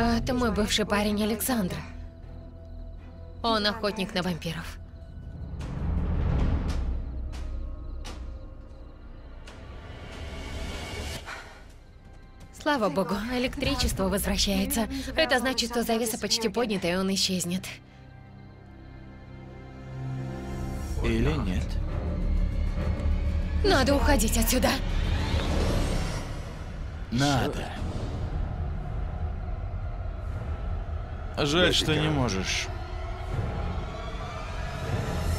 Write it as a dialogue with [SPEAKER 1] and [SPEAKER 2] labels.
[SPEAKER 1] Это мой бывший парень Александр. Он охотник на вампиров. Слава богу, электричество возвращается. Это значит, что завеса почти поднята, и он исчезнет.
[SPEAKER 2] Или нет?
[SPEAKER 1] Надо уходить отсюда.
[SPEAKER 2] Надо. Жаль, что не можешь.